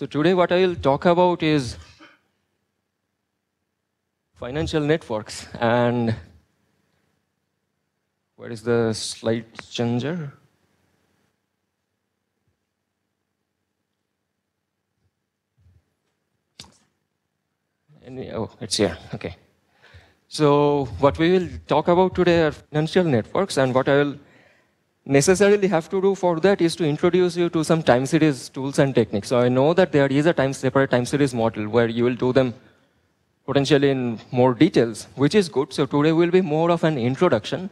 So today what I will talk about is financial networks and where is the slide changer? Any, oh, it's here, okay. So what we will talk about today are financial networks and what I will necessarily have to do for that is to introduce you to some time series tools and techniques. So I know that there is a time separate time series model where you will do them potentially in more details, which is good. So today will be more of an introduction.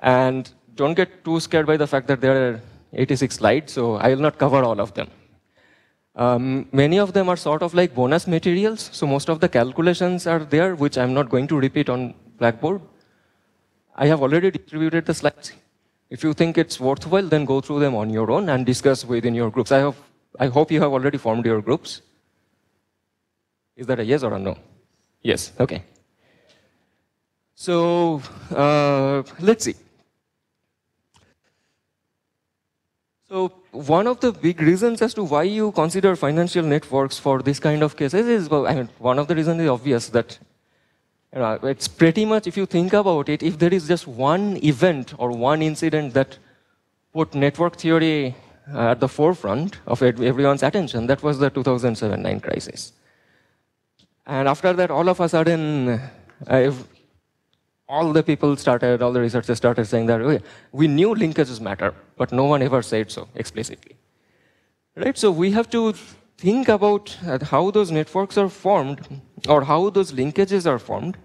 And don't get too scared by the fact that there are 86 slides, so I will not cover all of them. Um, many of them are sort of like bonus materials, so most of the calculations are there, which I'm not going to repeat on Blackboard. I have already distributed the slides. If you think it's worthwhile, then go through them on your own and discuss within your groups. I, have, I hope you have already formed your groups. Is that a yes or a no? Yes, okay. So uh, let's see. So one of the big reasons as to why you consider financial networks for this kind of cases is, well, I mean, one of the reasons is obvious that it's pretty much, if you think about it, if there is just one event or one incident that put network theory uh, at the forefront of everyone's attention, that was the 2007-9 crisis. And after that, all of a sudden, uh, all the people started, all the researchers started saying that we knew linkages matter, but no one ever said so explicitly. Right? So we have to think about uh, how those networks are formed or how those linkages are formed.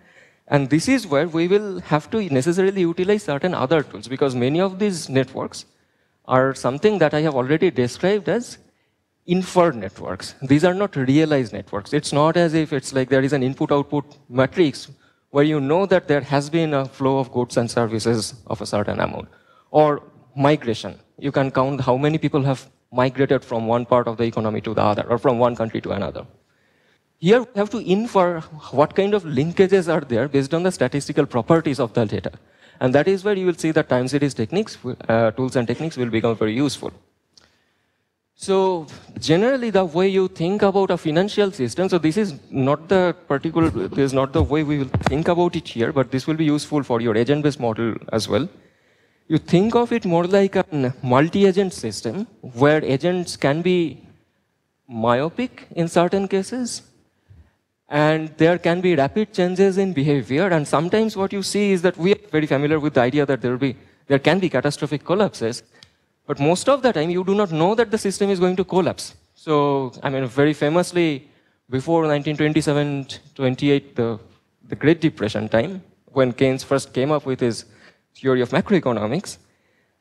And this is where we will have to necessarily utilize certain other tools because many of these networks are something that I have already described as inferred networks. These are not realized networks. It's not as if it's like there is an input-output matrix where you know that there has been a flow of goods and services of a certain amount. Or migration. You can count how many people have migrated from one part of the economy to the other, or from one country to another. Here we have to infer what kind of linkages are there based on the statistical properties of the data. And that is where you will see that time series techniques, uh, tools and techniques will become very useful. So generally the way you think about a financial system, so this is not the particular, this is not the way we will think about it here, but this will be useful for your agent-based model as well. You think of it more like a multi-agent system where agents can be myopic in certain cases and there can be rapid changes in behavior and sometimes what you see is that we are very familiar with the idea that there will be, there can be catastrophic collapses but most of the time, you do not know that the system is going to collapse. So, I mean, very famously, before 1927-28, the, the Great Depression time, when Keynes first came up with his theory of macroeconomics,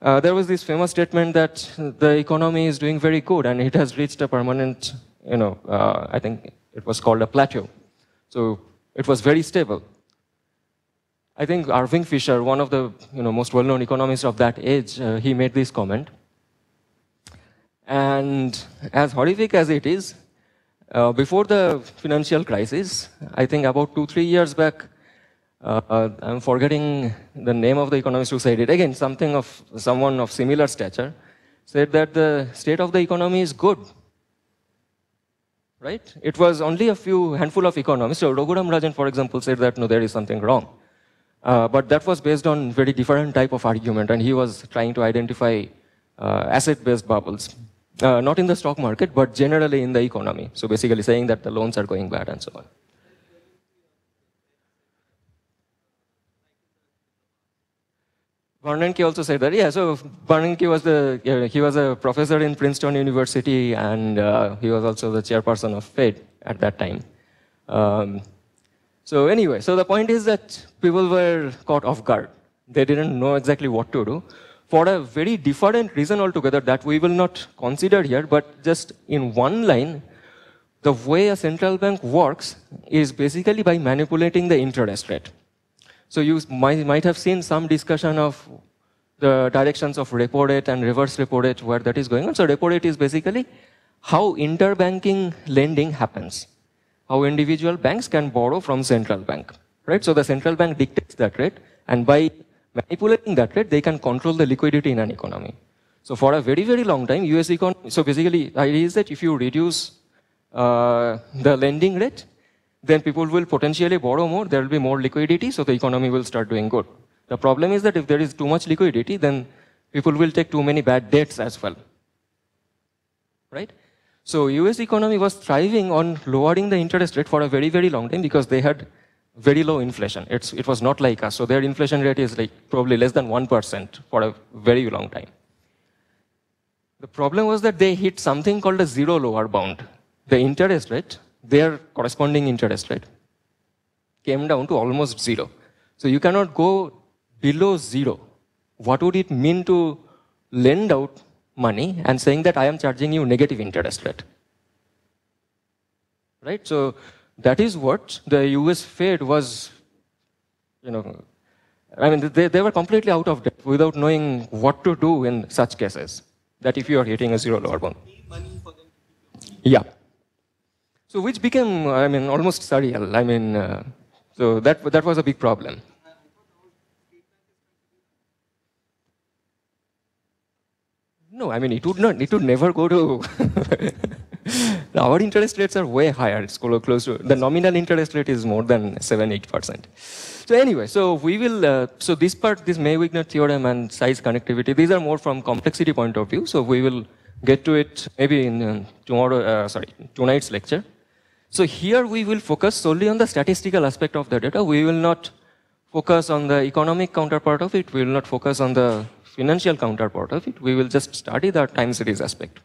uh, there was this famous statement that the economy is doing very good and it has reached a permanent, you know, uh, I think it was called a plateau. So it was very stable. I think Irving Fisher, one of the you know, most well-known economists of that age, uh, he made this comment. And as horrific as it is, uh, before the financial crisis, I think about two, three years back, uh, I'm forgetting the name of the economist who said it. Again, something of someone of similar stature said that the state of the economy is good. Right? It was only a few handful of economists. So Raghuram Rajan, for example, said that no, there is something wrong. Uh, but that was based on very different type of argument, and he was trying to identify uh, asset-based bubbles. Uh, not in the stock market, but generally in the economy. So basically saying that the loans are going bad and so on. Bernanke also said that, yeah, so Bernanke was the, he was a professor in Princeton University and uh, he was also the chairperson of Fed at that time. Um, so anyway, so the point is that people were caught off guard. They didn't know exactly what to do for a very different reason altogether that we will not consider here, but just in one line, the way a central bank works is basically by manipulating the interest rate. So you might, might have seen some discussion of the directions of repo rate and reverse repo rate where that is going on. So repo rate is basically how interbanking lending happens how individual banks can borrow from central bank, right? So the central bank dictates that rate, and by manipulating that rate, they can control the liquidity in an economy. So for a very, very long time, US economy, so basically the idea is that if you reduce uh, the lending rate, then people will potentially borrow more, there will be more liquidity, so the economy will start doing good. The problem is that if there is too much liquidity, then people will take too many bad debts as well. Right? So US economy was thriving on lowering the interest rate for a very, very long time because they had very low inflation. It's, it was not like us. So their inflation rate is like probably less than 1% for a very long time. The problem was that they hit something called a zero lower bound. The interest rate, their corresponding interest rate, came down to almost zero. So you cannot go below zero. What would it mean to lend out money and saying that I am charging you negative interest rate? Right? So that is what the US Fed was, you know, I mean, they, they were completely out of debt without knowing what to do in such cases that if you are hitting a zero lower bound. Yeah. So which became, I mean, almost surreal. I mean, uh, so that, that was a big problem. No, I mean, it would not, it would never go to, our interest rates are way higher. It's close to, the nominal interest rate is more than 7, 8%. So anyway, so we will, uh, so this part, this May-Wigner theorem and size connectivity, these are more from complexity point of view. So we will get to it maybe in uh, tomorrow, uh, sorry, tonight's lecture. So here we will focus solely on the statistical aspect of the data. We will not focus on the economic counterpart of it. We will not focus on the financial counterpart of it. We will just study the time series aspect.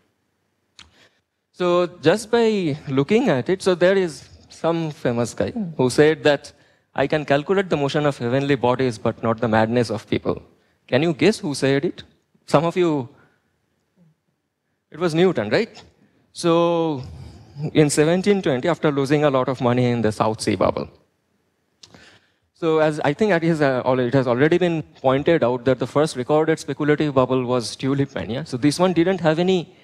So just by looking at it, so there is some famous guy who said that I can calculate the motion of heavenly bodies, but not the madness of people. Can you guess who said it? Some of you, it was Newton, right? So in 1720, after losing a lot of money in the South Sea bubble. So as I think uh, it has already been pointed out that the first recorded speculative bubble was tulip mania. So this one didn't have any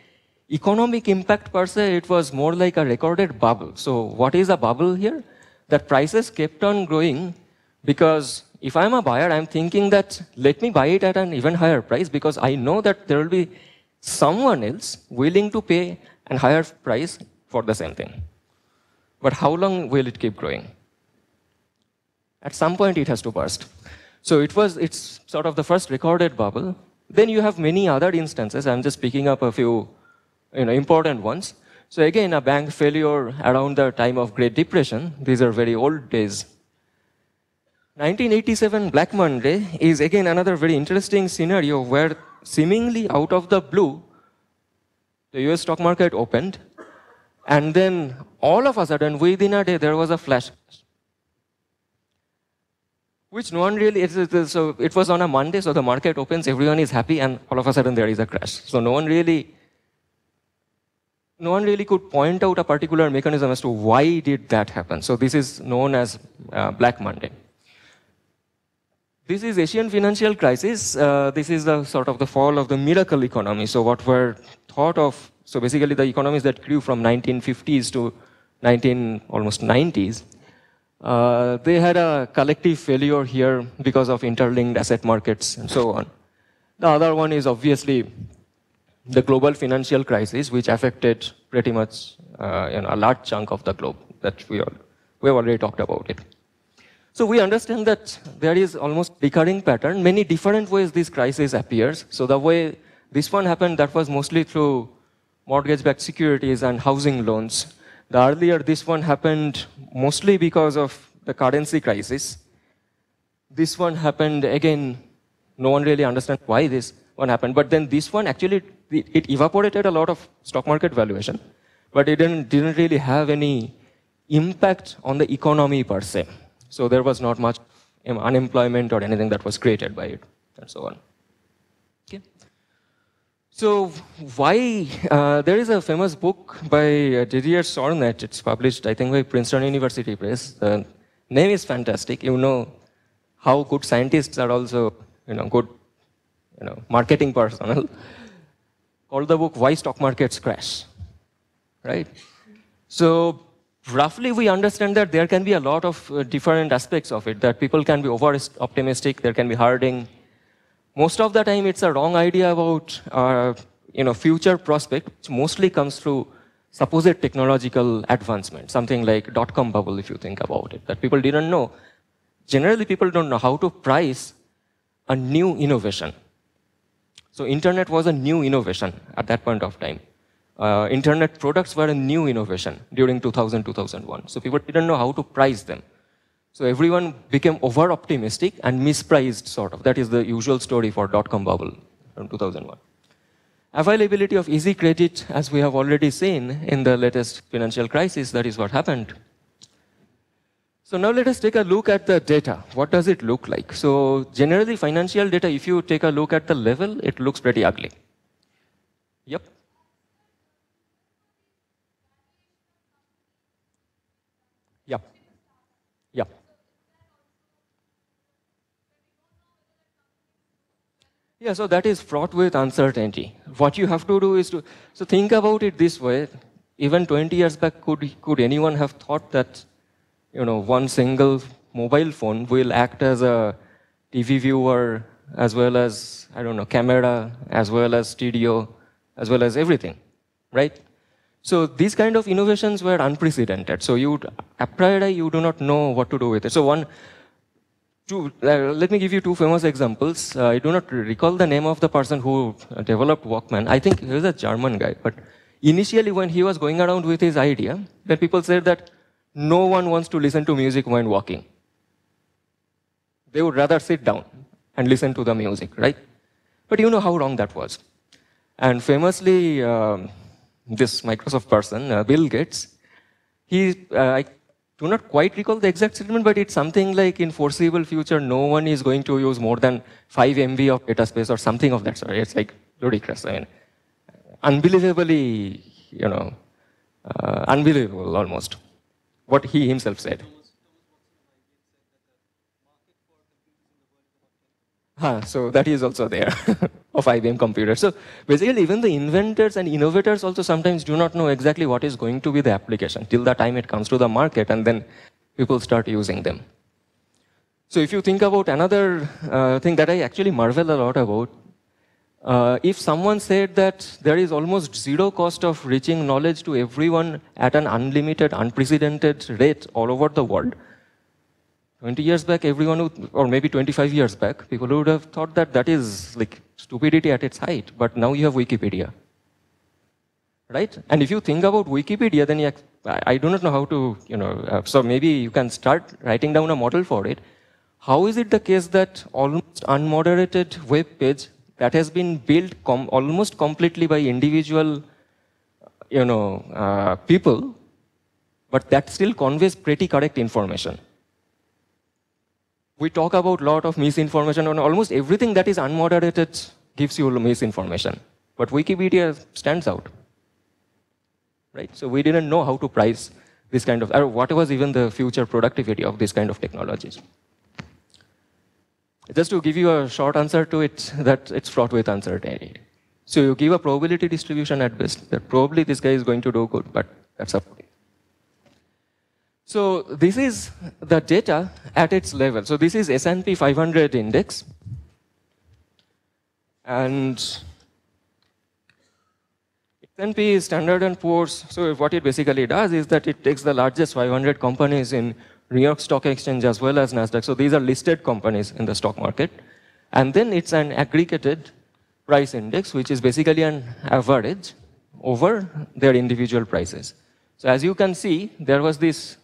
economic impact per se, it was more like a recorded bubble. So what is a bubble here? that prices kept on growing because if I'm a buyer, I'm thinking that let me buy it at an even higher price because I know that there will be someone else willing to pay a higher price for the same thing. But how long will it keep growing? At some point, it has to burst. So it was, it's sort of the first recorded bubble. Then you have many other instances. I'm just picking up a few you know, important ones. So again, a bank failure around the time of Great Depression. These are very old days. 1987 Black Monday is again another very interesting scenario where seemingly out of the blue, the US stock market opened, and then all of a sudden, within a day, there was a flash which no one really, so it was on a Monday, so the market opens, everyone is happy, and all of a sudden there is a crash. So no one really no one really could point out a particular mechanism as to why did that happen. So this is known as uh, Black Monday. This is Asian financial crisis. Uh, this is the sort of the fall of the miracle economy. So what were thought of, so basically the economies that grew from 1950s to 19 almost 90s, uh, they had a collective failure here because of interlinked asset markets and so on. The other one is obviously the global financial crisis, which affected pretty much uh, you know, a large chunk of the globe that we, all, we have already talked about it. So we understand that there is almost recurring pattern, many different ways this crisis appears. So the way this one happened, that was mostly through mortgage-backed securities and housing loans. The earlier this one happened mostly because of the currency crisis. This one happened again, no one really understands why this one happened. But then this one actually it evaporated a lot of stock market valuation, but it didn't, didn't really have any impact on the economy per se. So there was not much um, unemployment or anything that was created by it, and so on. So why, uh, there is a famous book by uh, Didier Sornette, it's published, I think, by Princeton University Press. The name is fantastic. You know how good scientists are also, you know, good, you know, marketing personnel called the book Why Stock Markets Crash. Right? So roughly we understand that there can be a lot of uh, different aspects of it, that people can be over optimistic, there can be herding. Most of the time it's a wrong idea about uh, you know, future prospect, which mostly comes through supposed technological advancement, something like dot-com bubble, if you think about it, that people didn't know. Generally, people don't know how to price a new innovation. So internet was a new innovation at that point of time. Uh, internet products were a new innovation during 2000, 2001. So people didn't know how to price them. So everyone became over-optimistic and mispriced, sort of. That is the usual story for dot-com bubble from 2001. Availability of easy credit, as we have already seen in the latest financial crisis, that is what happened. So now let us take a look at the data. What does it look like? So generally financial data, if you take a look at the level, it looks pretty ugly. Yep. Yep. Yeah, so that is fraught with uncertainty. What you have to do is to, so think about it this way. Even 20 years back, could, could anyone have thought that, you know, one single mobile phone will act as a TV viewer, as well as, I don't know, camera, as well as stereo, as well as everything, right? So these kind of innovations were unprecedented. So you, a priori, you do not know what to do with it. So one, two, let me give you two famous examples. Uh, I do not recall the name of the person who uh, developed Walkman. I think he was a German guy. But initially, when he was going around with his idea, then people said that no one wants to listen to music when walking. They would rather sit down and listen to the music, right? But you know how wrong that was. And famously, uh, this Microsoft person, uh, Bill Gates, he, uh, I do not quite recall the exact statement, but it's something like in foreseeable future, no one is going to use more than 5 MB of data space or something of that sort. It's like ludicrous. I mean, unbelievably, you know, uh, unbelievable almost, what he himself said. Huh, so that is also there of IBM computers. So basically, even the inventors and innovators also sometimes do not know exactly what is going to be the application till the time it comes to the market and then people start using them. So if you think about another uh, thing that I actually marvel a lot about, uh, if someone said that there is almost zero cost of reaching knowledge to everyone at an unlimited, unprecedented rate all over the world, 20 years back, everyone would, or maybe 25 years back, people would have thought that that is like stupidity at its height. But now you have Wikipedia. Right? And if you think about Wikipedia, then you, I do not know how to, you know, uh, so maybe you can start writing down a model for it. How is it the case that almost unmoderated web page that has been built com almost completely by individual, you know, uh, people, but that still conveys pretty correct information? We talk about a lot of misinformation and almost everything that is unmoderated gives you misinformation. But Wikipedia stands out. Right? So we didn't know how to price this kind of, or what was even the future productivity of this kind of technologies. Just to give you a short answer to it, that it's fraught with uncertainty. So you give a probability distribution at best, that probably this guy is going to do good, but that's up so this is the data at its level. So this is S&P 500 index. And S&P is Standard & Poor's. So what it basically does is that it takes the largest 500 companies in New York Stock Exchange as well as NASDAQ. So these are listed companies in the stock market. And then it's an aggregated price index, which is basically an average over their individual prices. So as you can see, there was this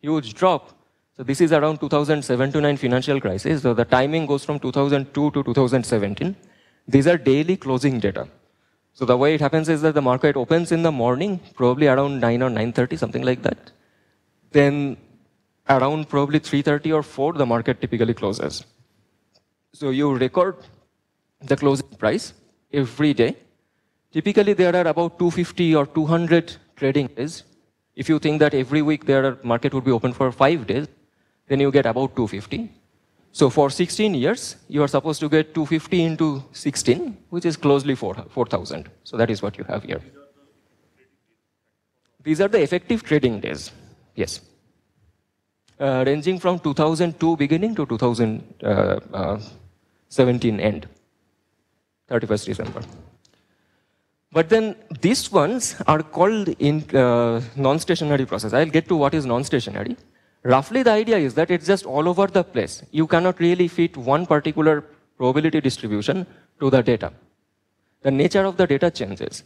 huge drop. So this is around 2007 to 9 financial crisis. So the timing goes from 2002 to 2017. These are daily closing data. So the way it happens is that the market opens in the morning, probably around 9 or 9.30, something like that. Then around probably 3.30 or 4, the market typically closes. So you record the closing price every day. Typically, there are about 250 or 200 trading days if you think that every week their market would be open for five days, then you get about 250. So for 16 years, you are supposed to get 250 into 16, which is closely 4,000. 4, so that is what you have here. These are the effective trading days. Yes. Uh, ranging from 2002 beginning to 2017 uh, uh, end, 31st December. But then these ones are called in uh, non-stationary process. I'll get to what is non-stationary. Roughly the idea is that it's just all over the place. You cannot really fit one particular probability distribution to the data. The nature of the data changes.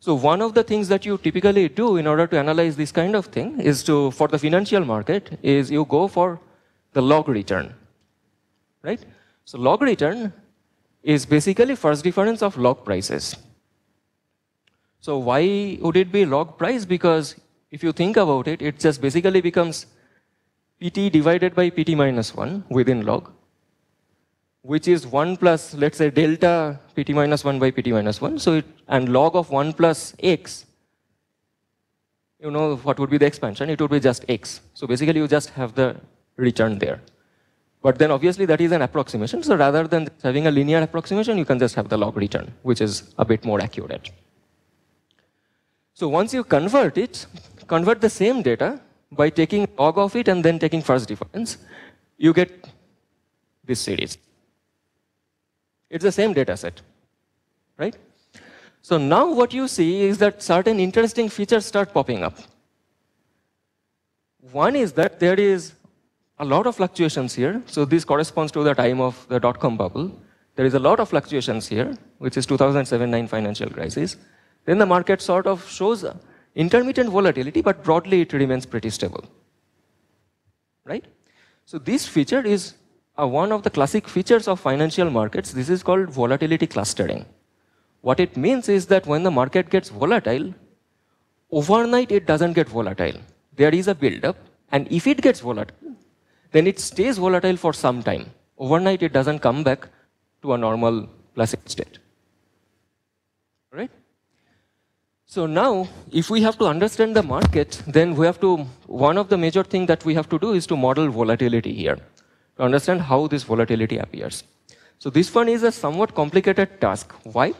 So one of the things that you typically do in order to analyze this kind of thing is to, for the financial market, is you go for the log return, right? So log return is basically first difference of log prices. So why would it be log price? Because if you think about it, it just basically becomes pt divided by pt minus 1 within log, which is 1 plus, let's say, delta pt minus 1 by pt minus 1. So it, and log of 1 plus x, you know what would be the expansion? It would be just x. So basically, you just have the return there. But then obviously that is an approximation. So rather than having a linear approximation, you can just have the log return, which is a bit more accurate. So once you convert it, convert the same data by taking log of it and then taking first difference, you get this series. It's the same data set, right? So now what you see is that certain interesting features start popping up. One is that there is a lot of fluctuations here. So this corresponds to the time of the dot-com bubble. There is a lot of fluctuations here, which is 2007-9 financial crisis. Then the market sort of shows intermittent volatility, but broadly it remains pretty stable. Right? So this feature is one of the classic features of financial markets. This is called volatility clustering. What it means is that when the market gets volatile, overnight it doesn't get volatile. There is a build-up, and if it gets volatile, then it stays volatile for some time. Overnight it doesn't come back to a normal placid state. Right? So now, if we have to understand the market, then we have to, one of the major things that we have to do is to model volatility here, to understand how this volatility appears. So this one is a somewhat complicated task. Why?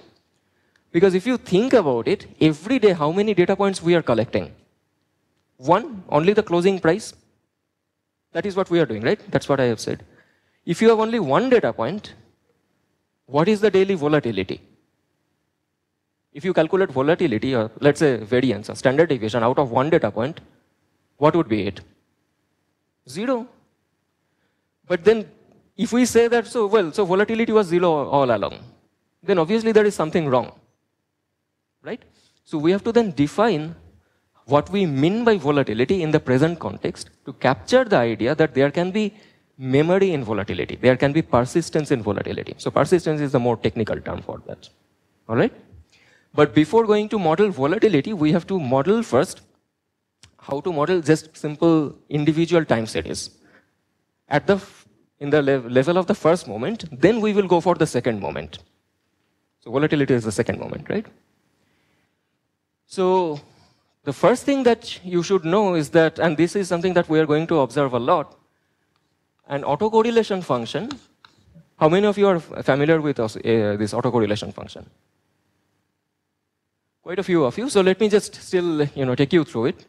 Because if you think about it, every day how many data points we are collecting? One, only the closing price. That is what we are doing, right? That's what I have said. If you have only one data point, what is the daily volatility? If you calculate volatility, or let's say variance, a standard deviation out of one data point, what would be it? Zero. But then if we say that, so well, so volatility was zero all along, then obviously there is something wrong, right? So we have to then define what we mean by volatility in the present context to capture the idea that there can be memory in volatility. There can be persistence in volatility. So persistence is the more technical term for that. All right? But before going to model volatility, we have to model first how to model just simple individual time series. At the, in the level of the first moment, then we will go for the second moment. So volatility is the second moment, right? So the first thing that you should know is that, and this is something that we are going to observe a lot, an autocorrelation function, how many of you are familiar with uh, this autocorrelation function? Quite a few of you. So let me just still you know, take you through it.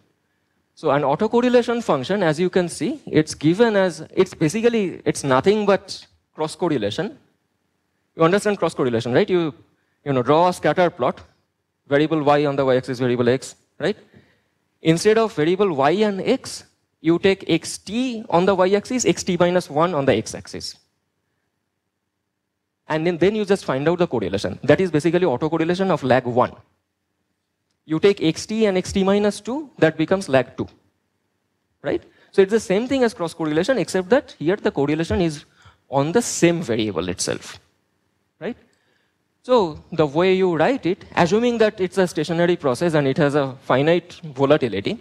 So an autocorrelation function, as you can see, it's given as, it's basically, it's nothing but cross correlation. You understand cross correlation, right? You, you know, draw a scatter plot, variable y on the y-axis, variable x, right? Instead of variable y and x, you take xt on the y-axis, xt minus 1 on the x-axis. And then, then you just find out the correlation. That is basically autocorrelation of lag 1 you take xt and xt minus 2, that becomes lag 2. Right? So it's the same thing as cross correlation, except that here the correlation is on the same variable itself. Right? So the way you write it, assuming that it's a stationary process and it has a finite volatility,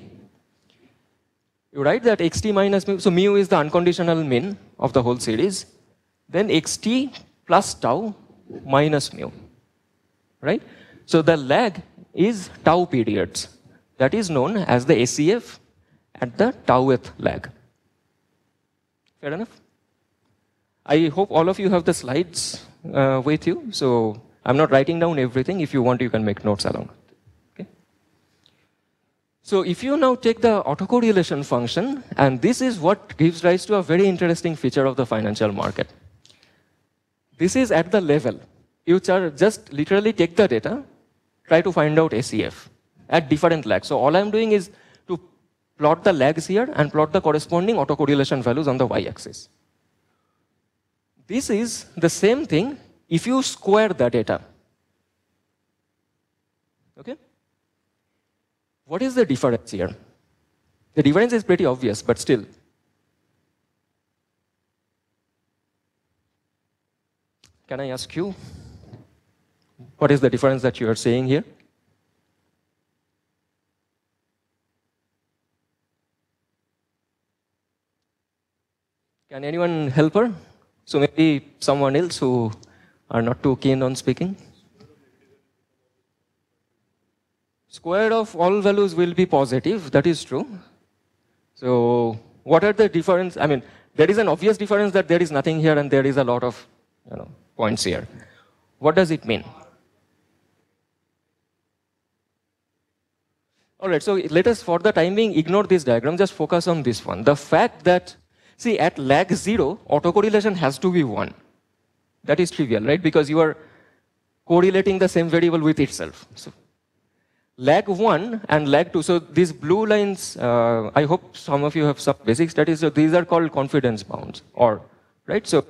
you write that xt minus mu, so mu is the unconditional min of the whole series, then xt plus tau minus mu. Right? So the lag is tau periods. That is known as the ACF at the tauth lag. Fair enough? I hope all of you have the slides uh, with you, so I'm not writing down everything. If you want, you can make notes along. Okay? So if you now take the autocorrelation function, and this is what gives rise to a very interesting feature of the financial market. This is at the level. You just literally take the data, try to find out ACF at different lags. So all I'm doing is to plot the lags here and plot the corresponding autocorrelation values on the y-axis. This is the same thing if you square the data. Okay? What is the difference here? The difference is pretty obvious, but still. Can I ask you, what is the difference that you are saying here? Can anyone help her? So maybe someone else who are not too keen on speaking? Square of all values will be positive, that is true. So what are the difference? I mean, there is an obvious difference that there is nothing here and there is a lot of you know, points here. What does it mean? All right, so let us, for the time being, ignore this diagram, just focus on this one. The fact that, see, at lag zero, autocorrelation has to be one. That is trivial, right? Because you are correlating the same variable with itself. So lag 1 and lag 2. So these blue lines, uh, I hope some of you have some basic studies. So these are called confidence bounds, or right? So,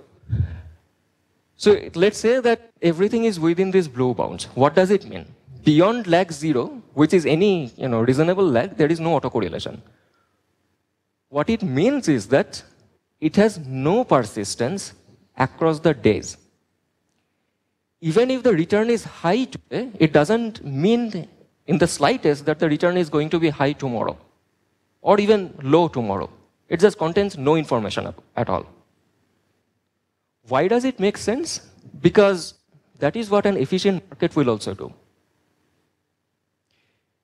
so let's say that everything is within these blue bounds. What does it mean? Beyond lag 0, which is any you know, reasonable lag, there is no autocorrelation. What it means is that it has no persistence across the days. Even if the return is high today, it doesn't mean in the slightest that the return is going to be high tomorrow or even low tomorrow. It just contains no information at all. Why does it make sense? Because that is what an efficient market will also do.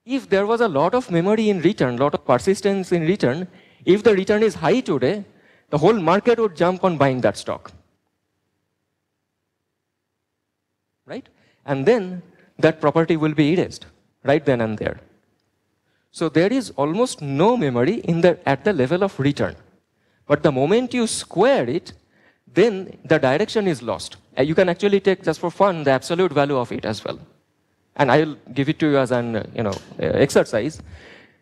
If there was a lot of memory in return, lot of persistence in return, if the return is high today, the whole market would jump on buying that stock. Right? And then that property will be erased right then and there. So there is almost no memory in the, at the level of return. But the moment you square it, then the direction is lost. Uh, you can actually take, just for fun, the absolute value of it as well. And I'll give it to you as an you know, uh, exercise.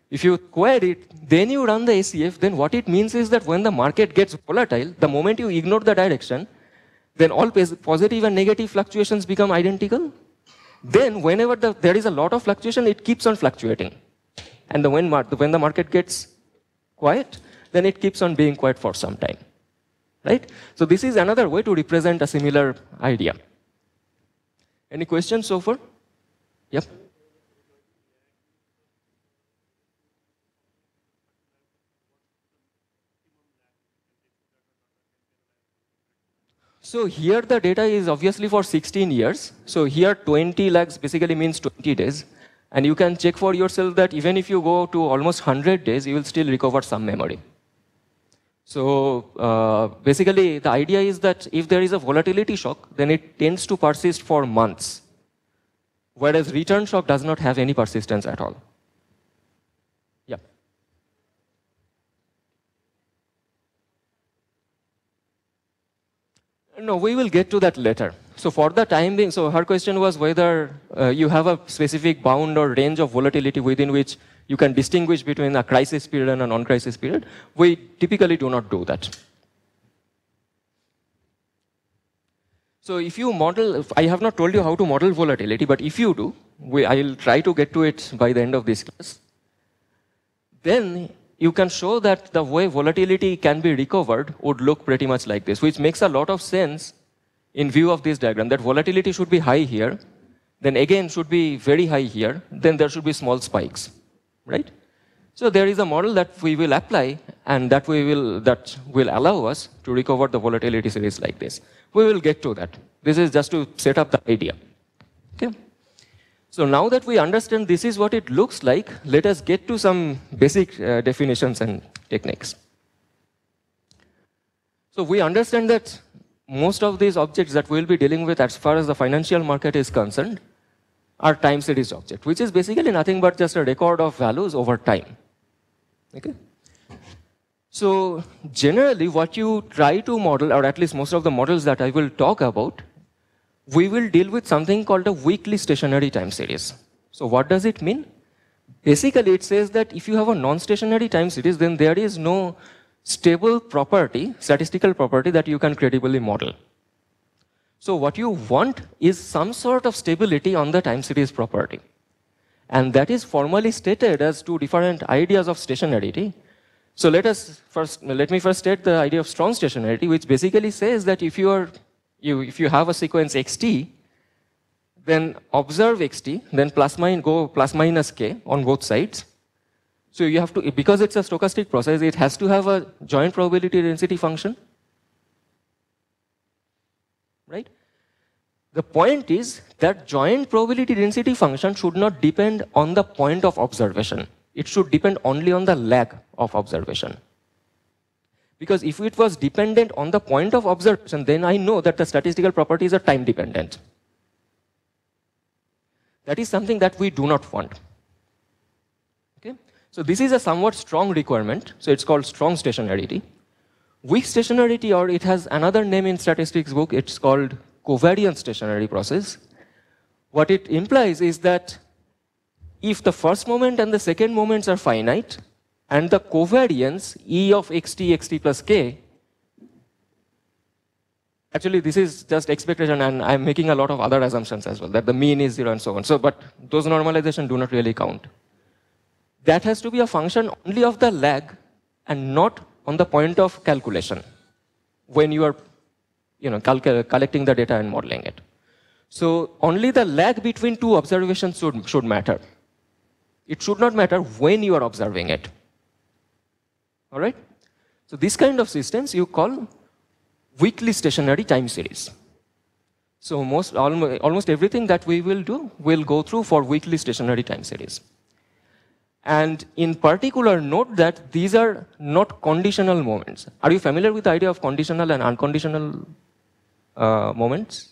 If you square it, then you run the ACF, then what it means is that when the market gets volatile, the moment you ignore the direction, then all positive and negative fluctuations become identical then whenever the, there is a lot of fluctuation, it keeps on fluctuating. And the when, when the market gets quiet, then it keeps on being quiet for some time. Right? So this is another way to represent a similar idea. Any questions so far? Yep. So here the data is obviously for 16 years. So here 20 lags basically means 20 days. And you can check for yourself that even if you go to almost 100 days, you will still recover some memory. So uh, basically the idea is that if there is a volatility shock, then it tends to persist for months. Whereas return shock does not have any persistence at all. Yeah. No, we will get to that later. So for the time being, so her question was whether uh, you have a specific bound or range of volatility within which you can distinguish between a crisis period and a non-crisis period. We typically do not do that. So if you model, I have not told you how to model volatility, but if you do, we, I will try to get to it by the end of this class. Then you can show that the way volatility can be recovered would look pretty much like this, which makes a lot of sense in view of this diagram, that volatility should be high here, then again should be very high here, then there should be small spikes, right? So there is a model that we will apply and that, we will, that will allow us to recover the volatility series like this. We will get to that. This is just to set up the idea. Okay. So now that we understand this is what it looks like, let us get to some basic uh, definitions and techniques. So we understand that most of these objects that we'll be dealing with as far as the financial market is concerned are time series object, which is basically nothing but just a record of values over time. Okay? So generally what you try to model, or at least most of the models that I will talk about, we will deal with something called a weakly stationary time series. So what does it mean? Basically, it says that if you have a non-stationary time series, then there is no stable property, statistical property that you can credibly model. So what you want is some sort of stability on the time series property. And that is formally stated as two different ideas of stationarity. So let us first, let me first state the idea of strong stationarity, which basically says that if you are, you, if you have a sequence xt, then observe xt, then plus minus, go plus minus k on both sides. So you have to, because it's a stochastic process, it has to have a joint probability density function. Right? The point is that joint probability density function should not depend on the point of observation. It should depend only on the lag of observation. Because if it was dependent on the point of observation, then I know that the statistical properties are time dependent. That is something that we do not want. Okay? So this is a somewhat strong requirement. So it's called strong stationarity. Weak stationarity, or it has another name in statistics book, it's called covariance stationary process. What it implies is that if the first moment and the second moments are finite, and the covariance E of xt, xt plus k, actually this is just expectation and I'm making a lot of other assumptions as well, that the mean is zero and so on. So, but those normalization do not really count that has to be a function only of the lag and not on the point of calculation when you are you know, collecting the data and modeling it. So only the lag between two observations should, should matter. It should not matter when you are observing it. All right? So this kind of systems you call weakly stationary time series. So most, almost, almost everything that we will do will go through for weakly stationary time series. And in particular, note that these are not conditional moments. Are you familiar with the idea of conditional and unconditional uh, moments?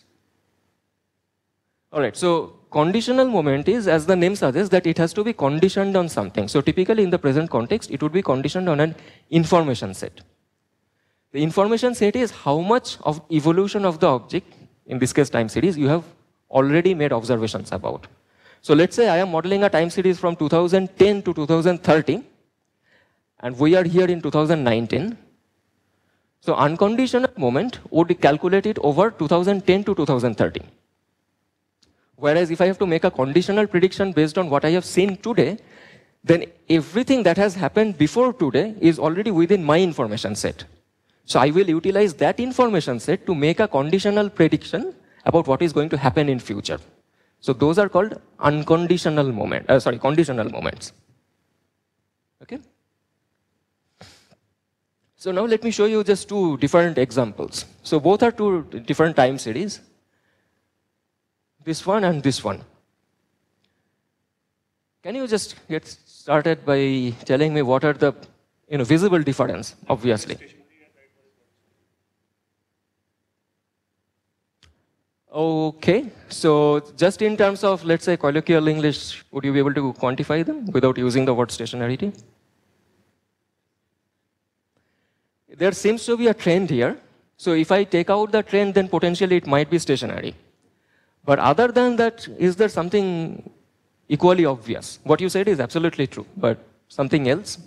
All right, so conditional moment is, as the name suggests, that it has to be conditioned on something. So typically in the present context, it would be conditioned on an information set. The information set is how much of evolution of the object, in this case time series, you have already made observations about. So let's say I am modeling a time series from 2010 to 2030, and we are here in 2019. So unconditional moment would calculate it over 2010 to 2013. Whereas if I have to make a conditional prediction based on what I have seen today, then everything that has happened before today is already within my information set. So I will utilize that information set to make a conditional prediction about what is going to happen in future. So those are called unconditional moment, uh, sorry, conditional moments. Okay? So now let me show you just two different examples. So both are two different time series. This one and this one. Can you just get started by telling me what are the you know, visible difference, obviously? Okay, so just in terms of, let's say, colloquial English, would you be able to quantify them without using the word stationarity? There seems to be a trend here. So if I take out the trend, then potentially it might be stationary. But other than that, is there something equally obvious? What you said is absolutely true, but something else?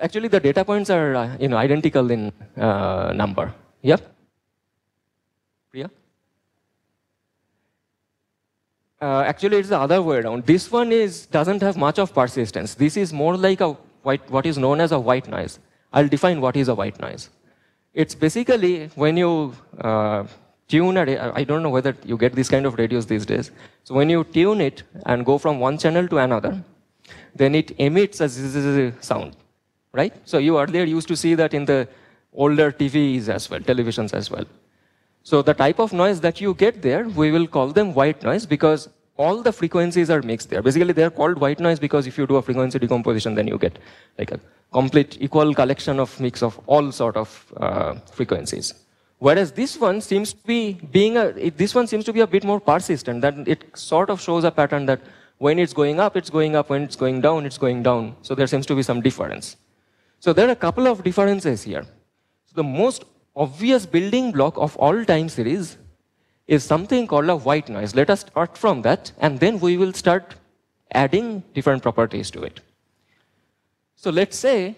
Actually, the data points are uh, you know, identical in uh, number. Yep. Priya? Uh, actually, it's the other way around. This one is doesn't have much of persistence. This is more like a white, what is known as a white noise. I'll define what is a white noise. It's basically when you uh, tune a, I don't know whether you get this kind of radios these days. So when you tune it and go from one channel to another, then it emits a sound right? So you earlier used to see that in the older TVs as well, televisions as well. So the type of noise that you get there, we will call them white noise because all the frequencies are mixed there. Basically, they're called white noise because if you do a frequency decomposition, then you get like a complete equal collection of mix of all sort of uh, frequencies. Whereas this one seems to be being a, it, this one seems to be a bit more persistent. That it sort of shows a pattern that when it's going up, it's going up. When it's going down, it's going down. So there seems to be some difference. So there are a couple of differences here. So the most obvious building block of all time series is something called a white noise. Let us start from that, and then we will start adding different properties to it. So let's say,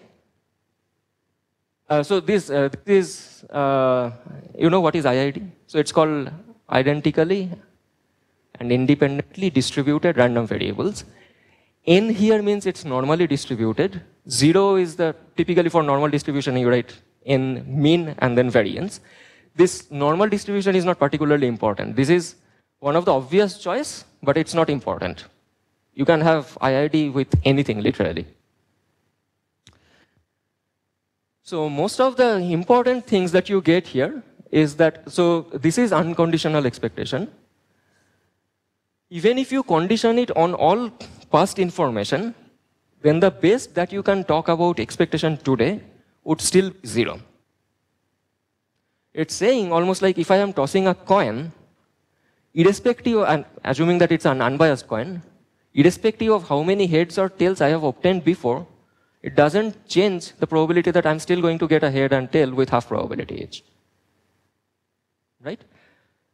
uh, so this, uh, this is, uh, you know what is IID? So it's called identically and independently distributed random variables. N here means it's normally distributed. Zero is the, typically for normal distribution, you write in mean and then variance. This normal distribution is not particularly important. This is one of the obvious choice, but it's not important. You can have IID with anything, literally. So most of the important things that you get here is that, so this is unconditional expectation. Even if you condition it on all past information, then the best that you can talk about expectation today would still be zero. It's saying almost like if I am tossing a coin, irrespective, and assuming that it's an unbiased coin, irrespective of how many heads or tails I have obtained before, it doesn't change the probability that I'm still going to get a head and tail with half probability each. Right?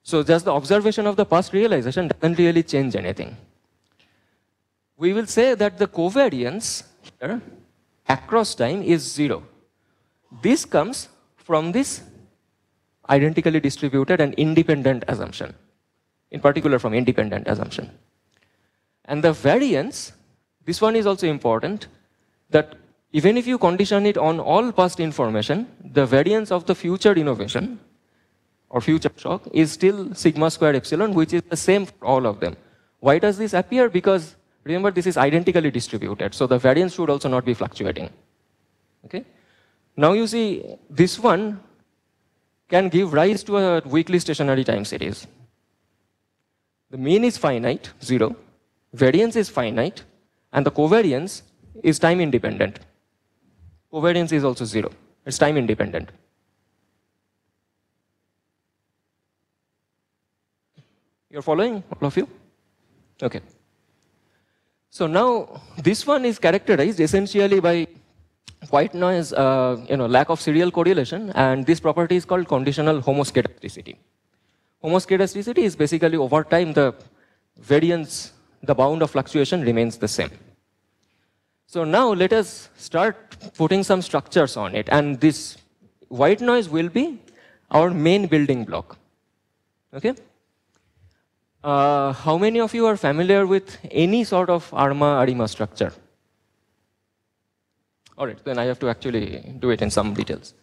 So just the observation of the past realization doesn't really change anything. We will say that the covariance here across time is zero. This comes from this identically distributed and independent assumption, in particular from independent assumption. And the variance, this one is also important, that even if you condition it on all past information, the variance of the future innovation or future shock is still sigma squared epsilon, which is the same for all of them. Why does this appear? Because remember, this is identically distributed, so the variance should also not be fluctuating. Okay? Now you see, this one can give rise to a weakly stationary time series. The mean is finite, zero, variance is finite, and the covariance is time independent. Covariance is also zero, it's time independent. You're following, all of you? Okay. So now, this one is characterized essentially by white noise, uh, you know, lack of serial correlation, and this property is called conditional homoscedasticity. Homoscedasticity is basically over time the variance, the bound of fluctuation remains the same. So now let us start putting some structures on it, and this white noise will be our main building block. Okay? Uh, how many of you are familiar with any sort of ARMA-ARIMA structure? All right, then I have to actually do it in some details.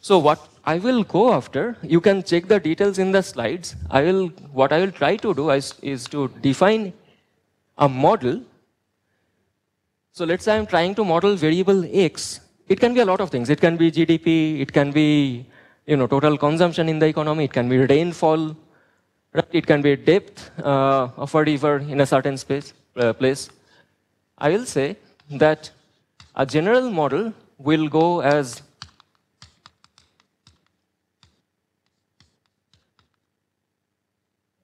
So what I will go after, you can check the details in the slides. I will, what I will try to do is, is to define a model. So let's say I'm trying to model variable X. It can be a lot of things. It can be GDP, it can be you know, total consumption in the economy, it can be rainfall, Right? It can be depth uh, of a river in a certain space, uh, place. I will say that a general model will go as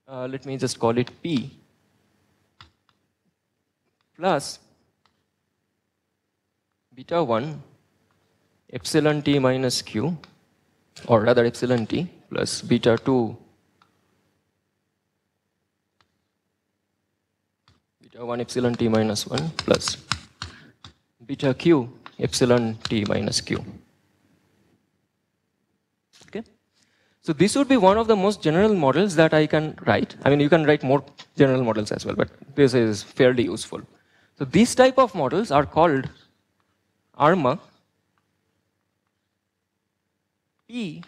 uh, let me just call it P plus beta 1 epsilon t minus q or rather epsilon t plus beta 2 beta 1 epsilon t minus 1 plus beta q epsilon t minus q. Okay? So this would be one of the most general models that I can write. I mean, you can write more general models as well, but this is fairly useful. So these type of models are called ARMA P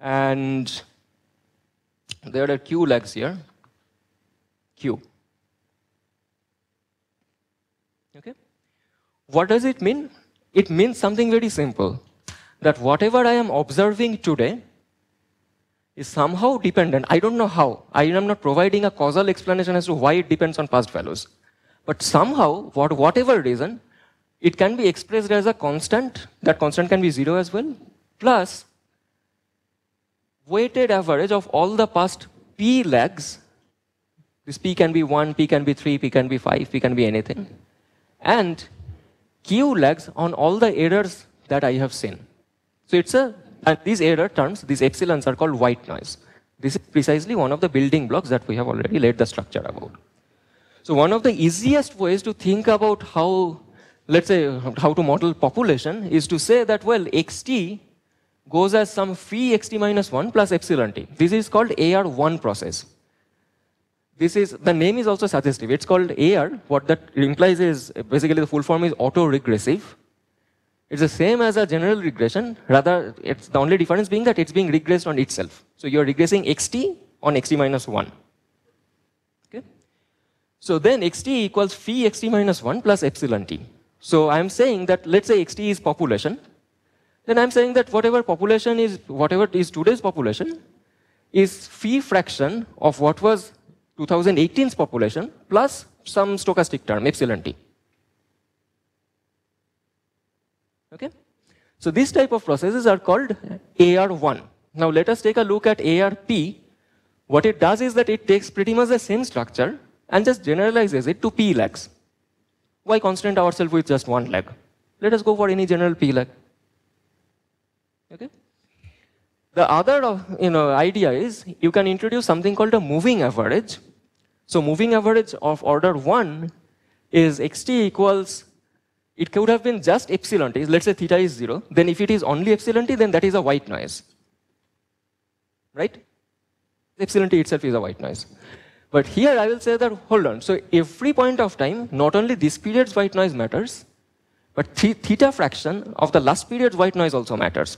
and there are Q lags here. Q. Okay? What does it mean? It means something very simple. That whatever I am observing today is somehow dependent. I don't know how. I am not providing a causal explanation as to why it depends on past values. But somehow, for whatever reason, it can be expressed as a constant. That constant can be zero as well. Plus, weighted average of all the past p lags. This p can be 1, p can be 3, p can be 5, p can be anything and Q lags on all the errors that I have seen. So it's a, and these error terms, these epsilons are called white noise. This is precisely one of the building blocks that we have already laid the structure about. So one of the easiest ways to think about how, let's say, how to model population is to say that, well, xt goes as some phi xt minus 1 plus epsilon t. This is called AR1 process. This is, the name is also suggestive. It's called AR. What that implies is, basically the full form is auto-regressive. It's the same as a general regression. Rather, it's the only difference being that it's being regressed on itself. So you're regressing xt on xt minus 1. Okay? So then xt equals phi xt minus 1 plus epsilon t. So I'm saying that let's say xt is population. Then I'm saying that whatever population is, whatever is today's population, is phi fraction of what was 2018's population plus some stochastic term, epsilon t. Okay? So these type of processes are called AR1. Now let us take a look at ARP. What it does is that it takes pretty much the same structure and just generalizes it to P lags. Why constrain ourselves with just one lag? Let us go for any general P lag. Okay? The other uh, you know, idea is you can introduce something called a moving average. So moving average of order 1 is xt equals it could have been just epsilon t. Let's say theta is 0. Then if it is only epsilon t, then that is a white noise. Right? Epsilon t itself is a white noise. But here I will say that, hold on. So every point of time, not only this period's white noise matters, but th theta fraction of the last period's white noise also matters.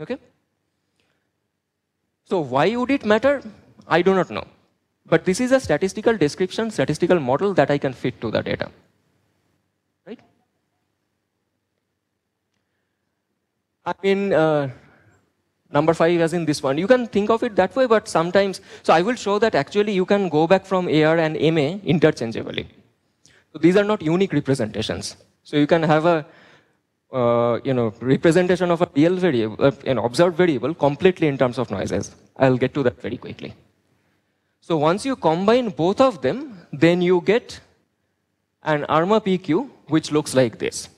Okay? So why would it matter? I do not know. But this is a statistical description, statistical model that I can fit to the data. Right? I mean, uh, number five as in this one. You can think of it that way, but sometimes, so I will show that actually you can go back from AR and MA interchangeably. So these are not unique representations. So you can have a, uh, you know, representation of a real variable, uh, an observed variable completely in terms of noises. I'll get to that very quickly. So once you combine both of them, then you get an ARMA PQ, which looks like this.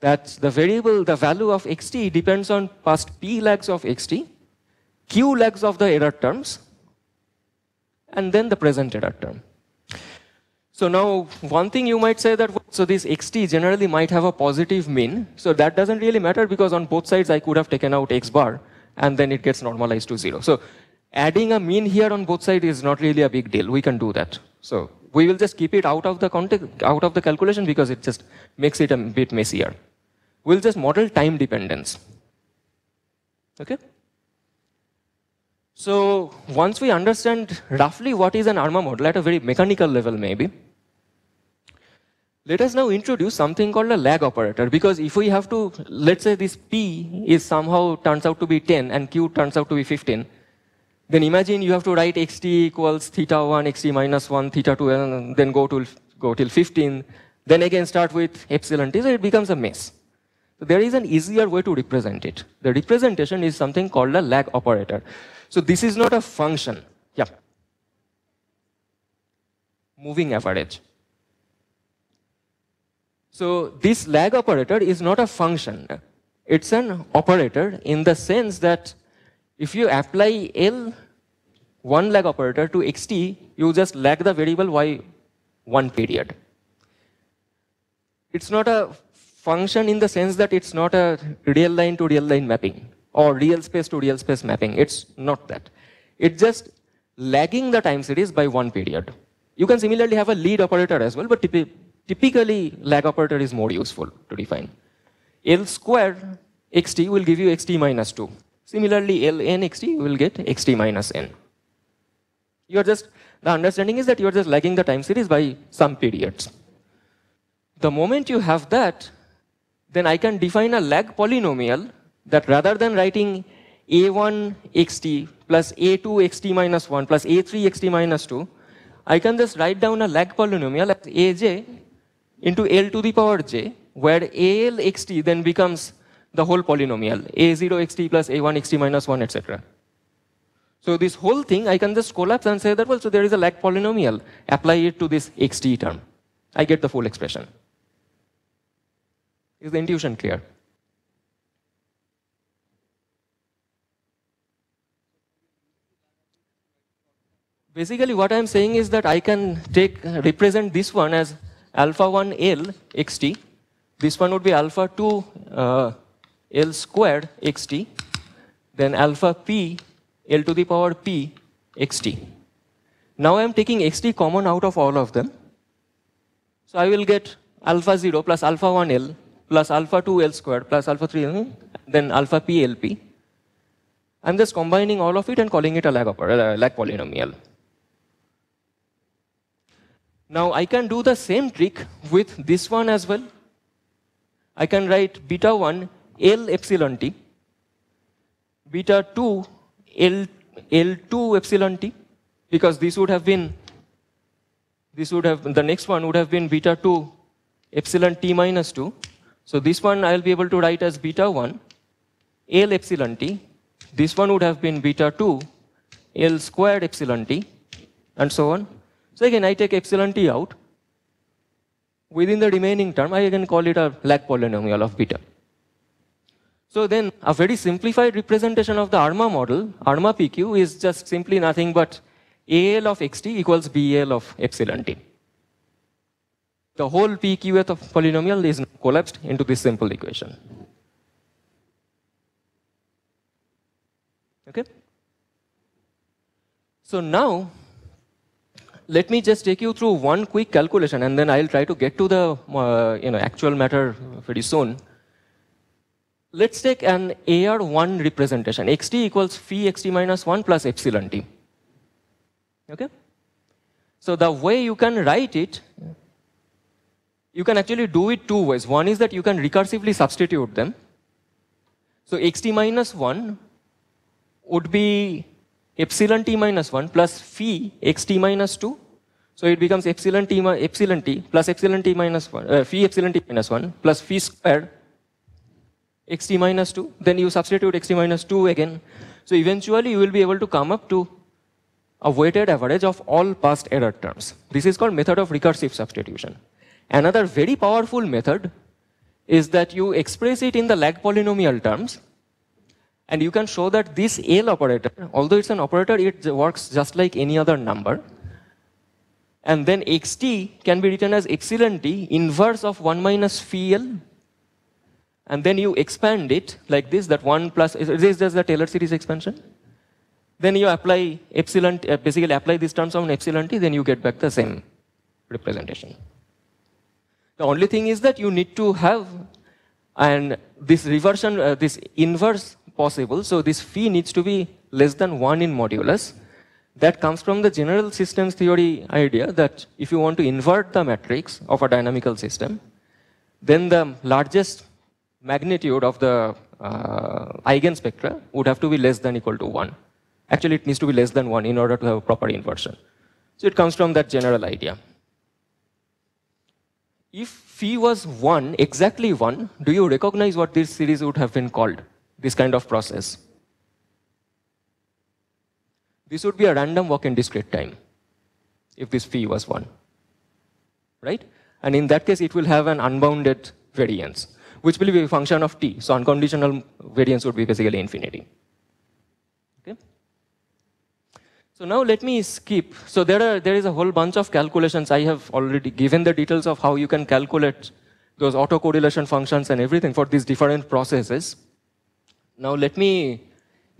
That the variable, the value of xt depends on past p lags of xt, q lags of the error terms, and then the present error term. So now, one thing you might say that, so this xt generally might have a positive mean. So that doesn't really matter because on both sides I could have taken out x bar and then it gets normalized to zero. So adding a mean here on both sides is not really a big deal. We can do that. So we will just keep it out of the context, out of the calculation because it just makes it a bit messier. We'll just model time dependence. Okay? So once we understand roughly what is an ARMA model at a very mechanical level maybe, let us now introduce something called a lag operator because if we have to, let's say this P is somehow turns out to be 10 and Q turns out to be 15, then imagine you have to write xt equals theta 1, xt minus 1, theta 2, and then go, to, go till 15. Then again start with epsilon t, so it becomes a mess. So there is an easier way to represent it. The representation is something called a lag operator. So this is not a function. Yeah. Moving average. So this lag operator is not a function. It's an operator in the sense that if you apply L one lag operator to xt, you just lag the variable y one period. It's not a function in the sense that it's not a real line to real line mapping or real space to real space mapping. It's not that. It's just lagging the time series by one period. You can similarly have a lead operator as well, but typically lag operator is more useful to define. L square xt will give you xt minus 2. Similarly, ln xt will get xt minus n. You are just, the understanding is that you are just lagging the time series by some periods. The moment you have that, then I can define a lag polynomial that rather than writing a1 xt plus a2 xt minus 1 plus a3 xt minus 2, I can just write down a lag polynomial as aj into L to the power j, where AL xt then becomes the whole polynomial, a0 xt plus a1 xt minus 1, etc. So this whole thing, I can just collapse and say that, well, so there is a lag polynomial. Apply it to this xt term. I get the full expression. Is the intuition clear? Basically, what I'm saying is that I can take represent this one as alpha 1 L xt. This one would be alpha 2 uh, L squared xt. Then alpha p L to the power p xt. Now I'm taking xt common out of all of them. So I will get alpha 0 plus alpha 1 L plus alpha 2 L squared plus alpha 3 L, then alpha p L p. I'm just combining all of it and calling it a lag, uh, lag polynomial. Now I can do the same trick with this one as well. I can write beta 1 L epsilon t, beta 2 L, L2 epsilon t, because this would have been, this would have, the next one would have been beta 2 epsilon t minus 2. So this one I'll be able to write as beta 1 L epsilon t. This one would have been beta 2 L squared epsilon t, and so on. So again, I take epsilon t out. Within the remaining term, I again call it a lag polynomial of beta. So then, a very simplified representation of the ARMA model, ARMA PQ, is just simply nothing but AL of xt equals BL of epsilon t. The whole PQ of polynomial is collapsed into this simple equation. Okay? So now, let me just take you through one quick calculation and then I'll try to get to the uh, you know, actual matter very soon. Let's take an AR1 representation. xt equals phi xt minus 1 plus epsilon t. Okay? So the way you can write it, you can actually do it two ways. One is that you can recursively substitute them. So xt minus 1 would be epsilon t minus 1 plus phi xt minus 2. So it becomes epsilon t, epsilon t plus epsilon t minus 1, uh, phi epsilon t minus 1 plus phi squared xt minus 2. Then you substitute xt minus 2 again. So eventually you will be able to come up to a weighted average of all past error terms. This is called method of recursive substitution. Another very powerful method is that you express it in the lag polynomial terms and you can show that this L operator, although it's an operator, it works just like any other number. And then xt can be written as epsilon t inverse of 1 minus phi L. And then you expand it like this, that 1 plus, is this just the Taylor series expansion? Then you apply epsilon, uh, basically apply this terms on epsilon t, then you get back the same representation. The only thing is that you need to have and this reversion, uh, this inverse possible. So this phi needs to be less than 1 in modulus. That comes from the general systems theory idea that if you want to invert the matrix of a dynamical system, then the largest magnitude of the uh, eigenspectra would have to be less than equal to 1. Actually, it needs to be less than 1 in order to have a proper inversion. So it comes from that general idea. If phi was 1, exactly 1, do you recognize what this series would have been called? This kind of process. This would be a random walk in discrete time if this phi was 1. Right? And in that case, it will have an unbounded variance, which will be a function of t. So unconditional variance would be basically infinity. Okay? So now let me skip. So there, are, there is a whole bunch of calculations. I have already given the details of how you can calculate those autocorrelation functions and everything for these different processes. Now let me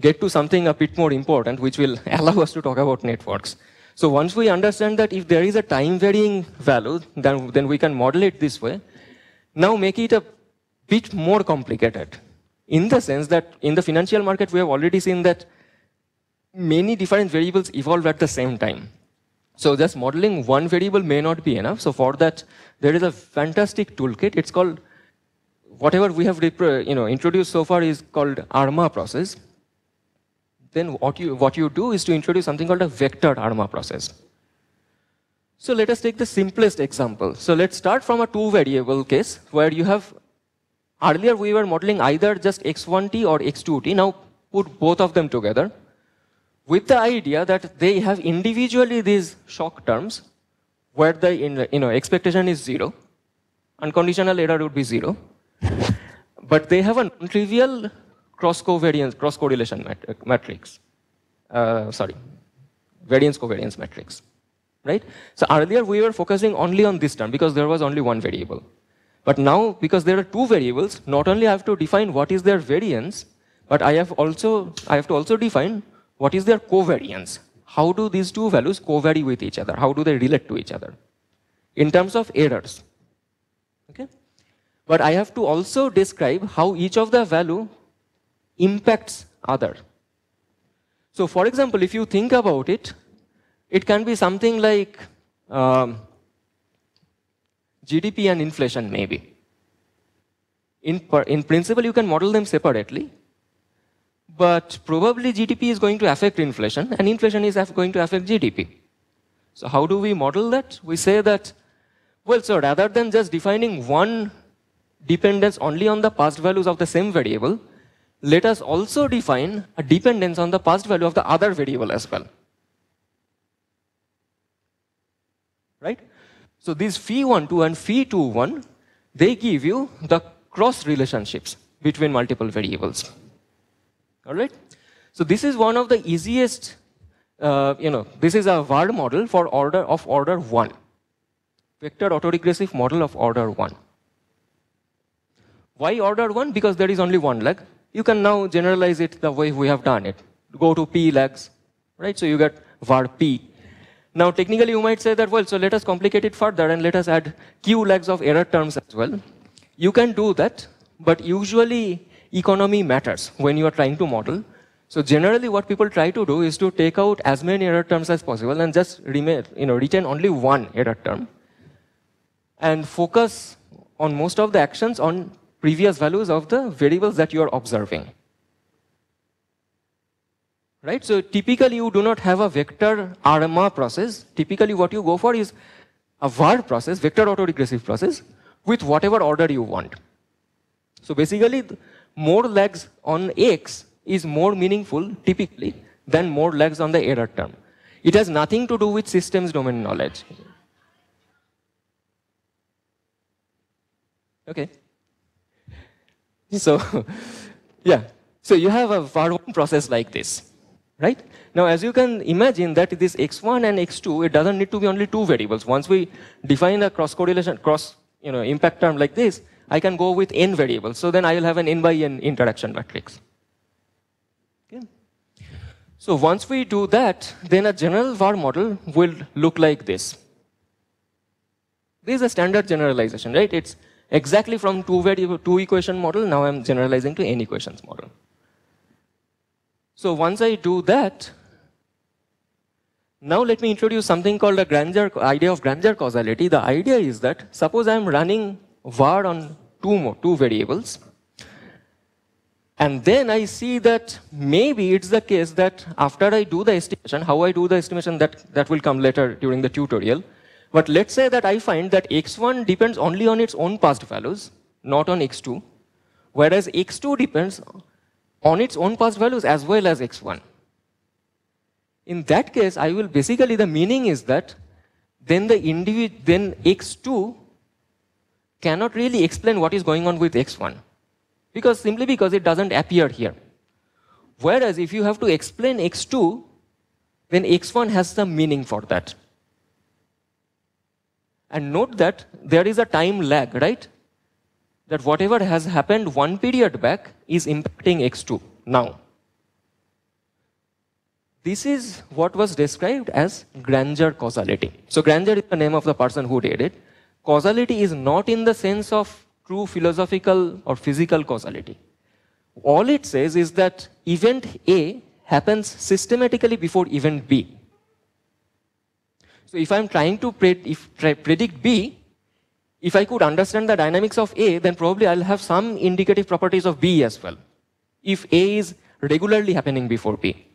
get to something a bit more important, which will allow us to talk about networks. So once we understand that if there is a time varying value, then, then we can model it this way. Now make it a bit more complicated. In the sense that in the financial market, we have already seen that many different variables evolve at the same time. So just modeling one variable may not be enough. So for that, there is a fantastic toolkit. It's called whatever we have you know, introduced so far is called ARMA process. Then what you, what you do is to introduce something called a vectored ARMA process. So let us take the simplest example. So let's start from a two variable case where you have, earlier we were modeling either just x1t or x2t. Now put both of them together with the idea that they have individually these shock terms where the you know, expectation is zero, unconditional error would be zero but they have a non-trivial cross-covariance, cross-correlation mat matrix. Uh, sorry, variance covariance matrix, right? So earlier we were focusing only on this term because there was only one variable. But now, because there are two variables, not only I have to define what is their variance, but I have also I have to also define what is their covariance. How do these two values covary with each other? How do they relate to each other? In terms of errors. But I have to also describe how each of the value impacts other. So for example, if you think about it, it can be something like um, GDP and inflation maybe. In, in principle, you can model them separately, but probably GDP is going to affect inflation, and inflation is going to affect GDP. So how do we model that? We say that, well, so rather than just defining one dependence only on the past values of the same variable, let us also define a dependence on the past value of the other variable as well. Right? So these phi12 and phi21, they give you the cross relationships between multiple variables. All right? So this is one of the easiest, uh, you know, this is a VAR model for order of order 1. Vector autoregressive model of order 1. Why order 1? Because there is only one lag. You can now generalize it the way we have done it. Go to p lags, right? So you get var p now, technically, you might say that, well, so let us complicate it further and let us add q lags of error terms as well. You can do that, but usually economy matters when you are trying to model. So generally, what people try to do is to take out as many error terms as possible and just remain, you know, retain only one error term and focus on most of the actions on previous values of the variables that you are observing right? So typically you do not have a vector ARMA process. Typically what you go for is a var process, vector autoregressive process, with whatever order you want. So basically, more lags on X is more meaningful, typically, than more lags on the error term. It has nothing to do with systems domain knowledge. Okay. So, yeah. So you have a var1 process like this right? Now, as you can imagine that this x1 and x2, it doesn't need to be only two variables. Once we define a cross correlation, cross you know, impact term like this, I can go with n variables. So then I will have an n by n interaction matrix. Okay. So once we do that, then a general VAR model will look like this. This is a standard generalization, right? It's exactly from two variable, two equation model. Now I'm generalizing to n equations model. So once I do that, now let me introduce something called a Granger idea of Granger causality. The idea is that suppose I'm running var on two more, two variables, and then I see that maybe it's the case that after I do the estimation, how I do the estimation that, that will come later during the tutorial. But let's say that I find that x1 depends only on its own past values, not on x2, whereas x2 depends on its own past values as well as x1. In that case, I will basically, the meaning is that then the individual, then x2 cannot really explain what is going on with x1. Because simply because it doesn't appear here. Whereas if you have to explain x2, then x1 has some meaning for that. And note that there is a time lag, right? that whatever has happened one period back is impacting X2 now. This is what was described as Granger causality. So Granger is the name of the person who did it. Causality is not in the sense of true philosophical or physical causality. All it says is that event A happens systematically before event B. So if I'm trying to predict B, if I could understand the dynamics of A, then probably I'll have some indicative properties of B as well. If A is regularly happening before B.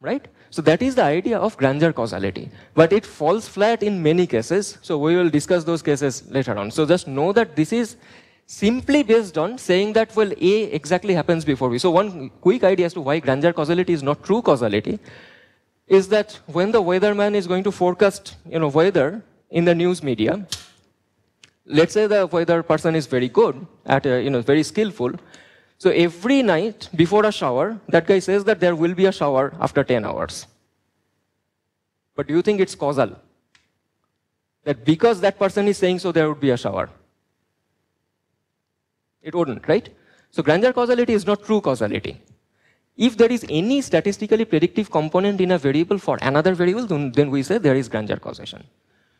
Right? So that is the idea of Granger causality. But it falls flat in many cases. So we will discuss those cases later on. So just know that this is simply based on saying that, well, A exactly happens before B. So one quick idea as to why Granger causality is not true causality is that when the weatherman is going to forecast, you know, weather, in the news media, let's say the weather person is very good at, a, you know, very skillful. So every night before a shower, that guy says that there will be a shower after 10 hours. But do you think it's causal? That because that person is saying so, there would be a shower. It wouldn't, right? So Granger causality is not true causality. If there is any statistically predictive component in a variable for another variable, then we say there is Granger causation.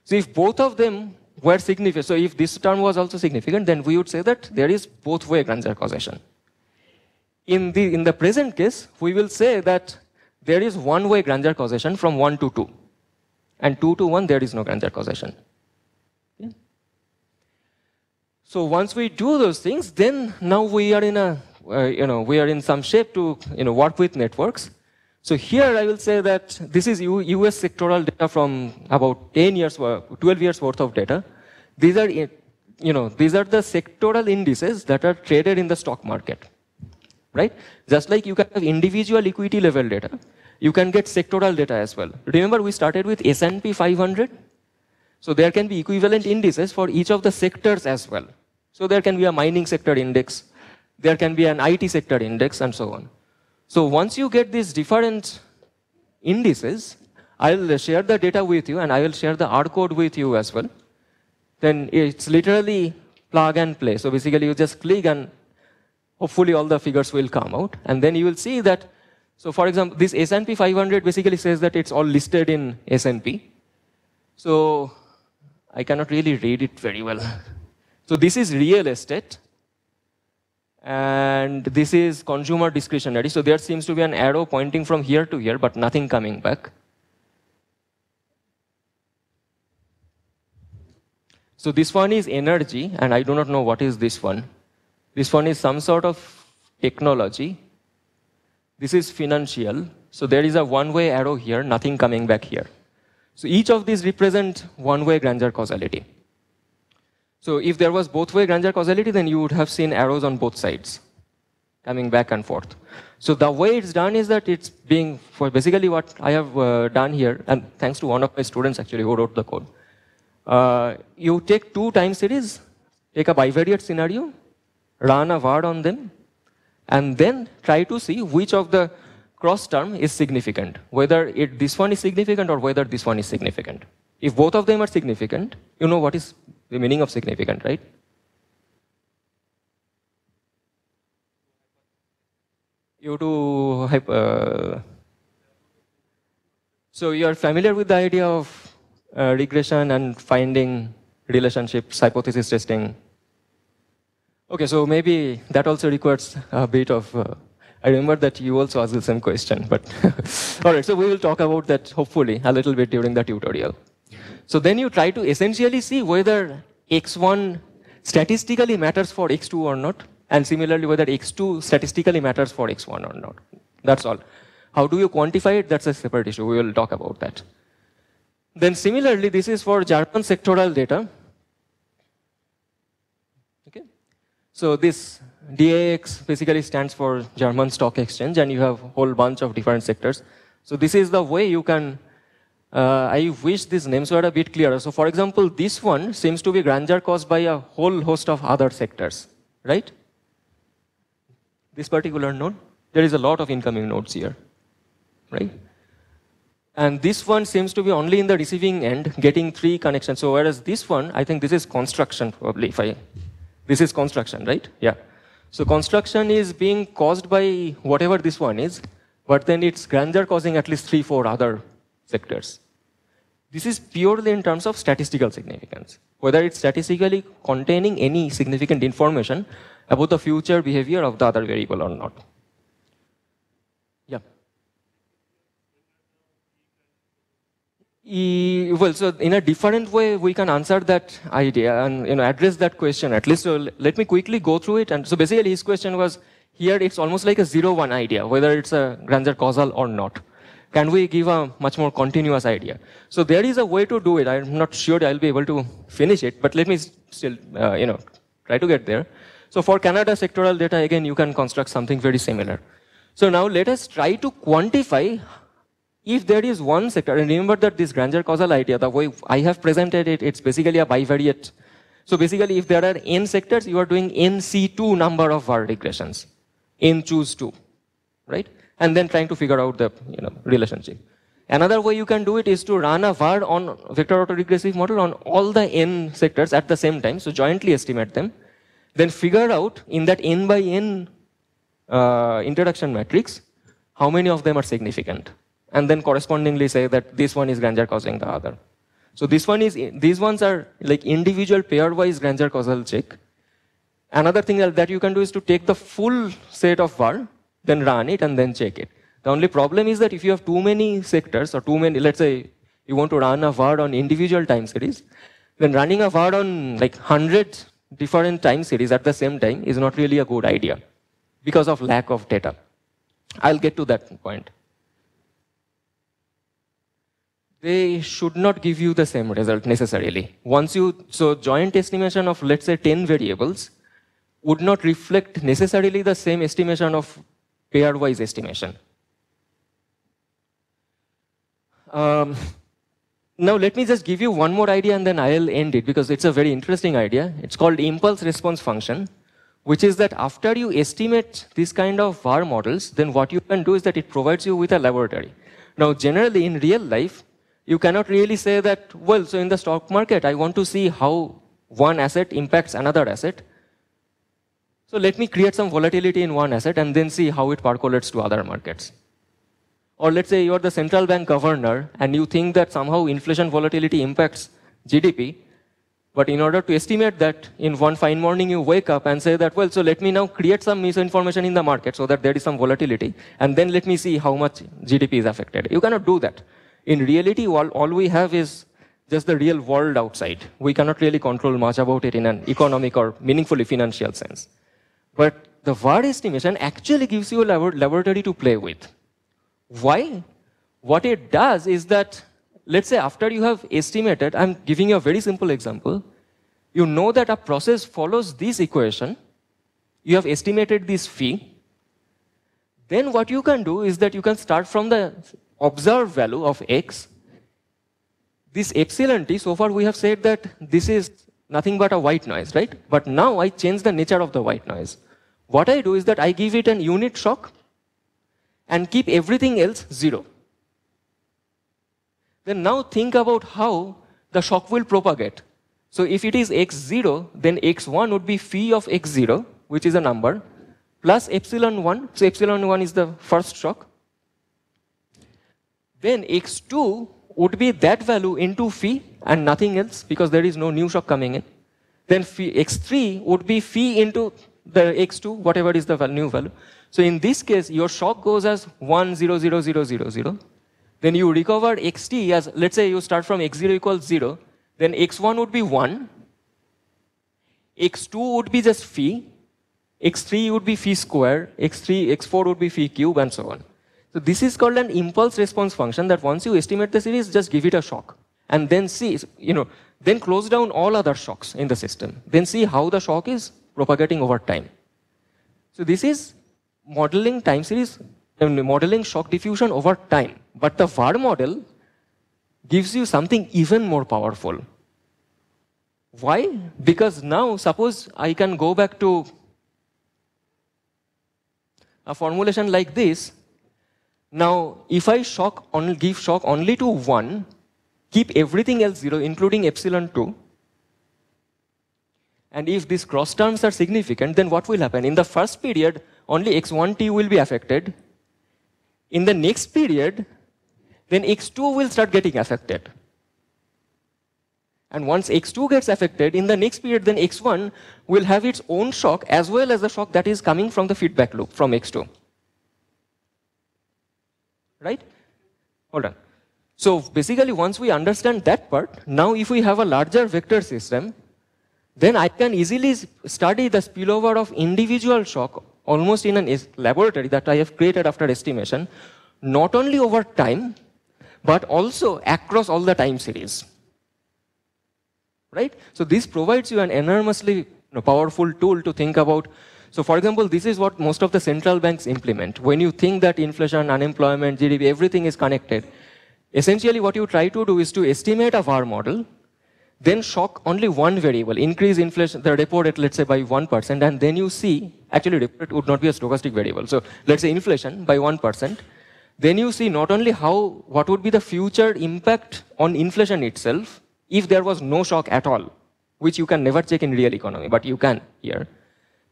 So if both of them were significant, so if this term was also significant, then we would say that there is both way Granger causation. In the, in the present case, we will say that there is one way Granger causation from 1 to 2. And 2 to 1, there is no Granger causation. So once we do those things, then now we are in a, uh, you know, we are in some shape to, you know, work with networks. So here I will say that this is US sectoral data from about 10 years, 12 years worth of data. These are, you know, these are the sectoral indices that are traded in the stock market, right? Just like you can have individual equity level data, you can get sectoral data as well. Remember we started with S&P 500? So there can be equivalent indices for each of the sectors as well. So there can be a mining sector index, there can be an IT sector index, and so on. So once you get these different indices, I'll share the data with you and I will share the R code with you as well. Then it's literally plug and play. So basically you just click and hopefully all the figures will come out. And then you will see that, so for example, this S&P 500 basically says that it's all listed in S&P. So I cannot really read it very well. So this is real estate. And this is consumer discretionary. So there seems to be an arrow pointing from here to here, but nothing coming back. So this one is energy, and I do not know what is this one. This one is some sort of technology. This is financial. So there is a one-way arrow here, nothing coming back here. So each of these represent one-way Granger causality. So if there was both-way Granger causality, then you would have seen arrows on both sides coming back and forth. So the way it's done is that it's being, for basically what I have uh, done here, and thanks to one of my students actually who wrote the code, uh, you take two time series, take a bivariate scenario, run a var on them, and then try to see which of the cross term is significant, whether it, this one is significant or whether this one is significant. If both of them are significant, you know what is the meaning of significant, right? You to uh, so you are familiar with the idea of uh, regression and finding relationships, hypothesis testing. Okay, so maybe that also requires a bit of. Uh, I remember that you also asked the same question, but all right. So we will talk about that hopefully a little bit during the tutorial. So then you try to essentially see whether x1 statistically matters for x2 or not, and similarly whether x2 statistically matters for x1 or not. That's all. How do you quantify it? That's a separate issue. We will talk about that. Then similarly, this is for German sectoral data. Okay. So this DAX basically stands for German Stock Exchange, and you have a whole bunch of different sectors. So this is the way you can uh, I wish these names were a bit clearer. So for example, this one seems to be Granger caused by a whole host of other sectors, right? This particular node, there is a lot of incoming nodes here, right? And this one seems to be only in the receiving end, getting three connections. So whereas this one, I think this is construction probably, if I, this is construction, right? Yeah. So construction is being caused by whatever this one is, but then it's Granger causing at least three, four other sectors. This is purely in terms of statistical significance, whether it's statistically containing any significant information about the future behavior of the other variable or not. Yeah. Well, so in a different way, we can answer that idea and you know address that question. At least, so let me quickly go through it. And so basically, his question was here. It's almost like a zero-one idea, whether it's a Granger causal or not. Can we give a much more continuous idea? So there is a way to do it. I'm not sure I'll be able to finish it, but let me still, uh, you know, try to get there. So for Canada sectoral data, again, you can construct something very similar. So now let us try to quantify if there is one sector, and remember that this Granger causal idea, the way I have presented it, it's basically a bivariate. So basically, if there are n sectors, you are doing nc2 number of var regressions, n choose 2, right? And then trying to figure out the you know, relationship. Another way you can do it is to run a var on vector autoregressive model on all the n sectors at the same time, so jointly estimate them, then figure out in that n by n uh, introduction matrix how many of them are significant, and then correspondingly say that this one is Granger causing the other. So this one is, these ones are like individual pairwise Granger causal check. Another thing that you can do is to take the full set of var, then run it and then check it. The only problem is that if you have too many sectors or too many, let's say you want to run a var on individual time series, then running a var on like 100 different time series at the same time is not really a good idea because of lack of data. I'll get to that point. They should not give you the same result necessarily. Once you, so joint estimation of let's say 10 variables would not reflect necessarily the same estimation of pairwise estimation. Um, now let me just give you one more idea and then I'll end it because it's a very interesting idea. It's called impulse response function, which is that after you estimate this kind of VAR models, then what you can do is that it provides you with a laboratory. Now generally in real life, you cannot really say that, well, so in the stock market, I want to see how one asset impacts another asset. So let me create some volatility in one asset and then see how it percolates to other markets. Or let's say you're the central bank governor and you think that somehow inflation volatility impacts GDP. But in order to estimate that, in one fine morning you wake up and say that, well, so let me now create some misinformation in the market so that there is some volatility, and then let me see how much GDP is affected. You cannot do that. In reality, all, all we have is just the real world outside. We cannot really control much about it in an economic or meaningfully financial sense. But the VAR estimation actually gives you a laboratory to play with. Why? What it does is that, let's say after you have estimated, I'm giving you a very simple example, you know that a process follows this equation, you have estimated this phi, then what you can do is that you can start from the observed value of x. This epsilon t, so far we have said that this is nothing but a white noise, right? But now I change the nature of the white noise. What I do is that I give it an unit shock and keep everything else zero. Then now think about how the shock will propagate. So if it is x0, then x1 would be phi of x0, which is a number, plus epsilon 1. So epsilon 1 is the first shock. Then x2 would be that value into phi and nothing else because there is no new shock coming in. Then phi, x3 would be phi into the x2, whatever is the new value. So in this case, your shock goes as 1, 0, 0, 0, 0, 0. Then you recover xt as, let's say you start from x0 equals 0, then x1 would be 1, x2 would be just phi, x3 would be phi square, x3, x4 would be phi cube, and so on. So this is called an impulse response function that once you estimate the series, just give it a shock. And then see, you know, then close down all other shocks in the system. Then see how the shock is propagating over time. So this is modeling time series, and modeling shock diffusion over time. But the VAR model gives you something even more powerful. Why? Because now, suppose I can go back to a formulation like this. Now, if I shock only, give shock only to 1, keep everything else 0, including epsilon 2, and if these cross terms are significant, then what will happen? In the first period, only x1t will be affected. In the next period, then x2 will start getting affected. And once x2 gets affected, in the next period, then x1 will have its own shock as well as the shock that is coming from the feedback loop from x2. Right? Hold on. So basically, once we understand that part, now if we have a larger vector system, then I can easily study the spillover of individual shock almost in a laboratory that I have created after estimation, not only over time, but also across all the time series. Right? So this provides you an enormously you know, powerful tool to think about. So for example, this is what most of the central banks implement. When you think that inflation, unemployment, GDP, everything is connected, essentially what you try to do is to estimate a VAR model then shock only one variable, increase inflation, the repo rate, let's say by 1%, and then you see, actually repo rate would not be a stochastic variable. So let's say inflation by 1%, then you see not only how, what would be the future impact on inflation itself if there was no shock at all, which you can never check in real economy, but you can here,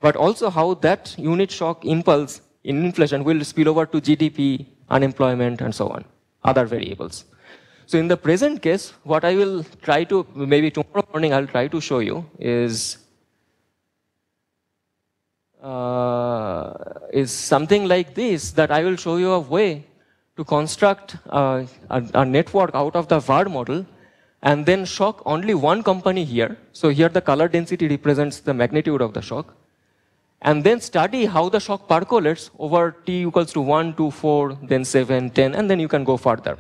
but also how that unit shock impulse in inflation will spill over to GDP, unemployment, and so on, other variables. So in the present case, what I will try to, maybe tomorrow morning I'll try to show you is uh, is something like this that I will show you a way to construct uh, a, a, network out of the VAR model and then shock only one company here. So here the color density represents the magnitude of the shock. And then study how the shock percolates over t equals to 1, 2, 4, then 7, 10, and then you can go further.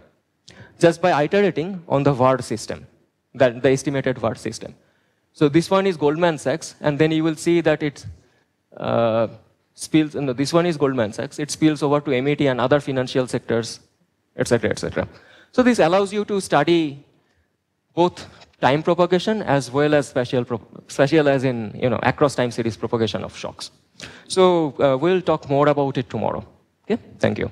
Just by iterating on the VAR system, that the estimated VAR system. So this one is Goldman Sachs, and then you will see that it uh, spills, no, this one is Goldman Sachs, it spills over to MIT and other financial sectors, etc., etc. So this allows you to study both time propagation as well as spatial, spatial as in, you know, across time series propagation of shocks. So uh, we'll talk more about it tomorrow. Okay, thank you.